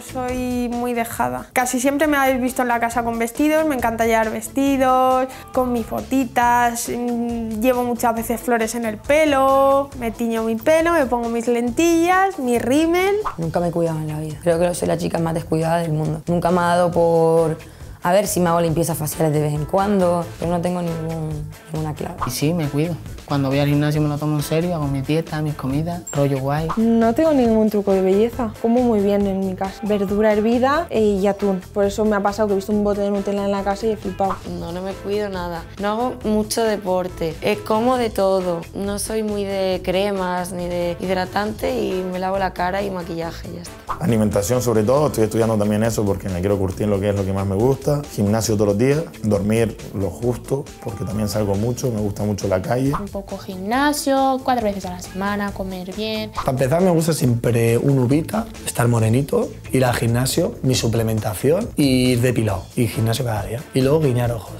soy muy dejada. Casi siempre me habéis visto en la casa con vestidos, me encanta llevar vestidos, con mis fotitas, mm, llevo muchas veces flores en el pelo, me tiño mi pelo, me pongo mis lentillas, mi rímel. Nunca me he cuidado en la vida. Creo que soy la chica más descuidada del mundo. Nunca me ha dado por a ver si me hago limpiezas faciales de vez en cuando, pero no tengo ningún, ninguna clave. Y sí, me cuido. Cuando voy al gimnasio me lo tomo en serio, hago mi dieta, mis comidas, rollo guay. No tengo ningún truco de belleza, como muy bien en mi casa. Verdura hervida y atún. Por eso me ha pasado que he visto un bote de Nutella en la casa y he flipado. No, no me cuido nada. No hago mucho deporte. Es como de todo. No soy muy de cremas ni de hidratante y me lavo la cara y maquillaje y ya está. Alimentación sobre todo, estoy estudiando también eso porque me quiero curtir en lo que es lo que más me gusta. Gimnasio todos los días, dormir lo justo porque también salgo mucho, me gusta mucho la calle poco gimnasio, cuatro veces a la semana, comer bien. Para empezar me gusta siempre un ubita, estar morenito, ir al gimnasio, mi suplementación y ir depilado. Y gimnasio cada día. Y luego guiñar ojos.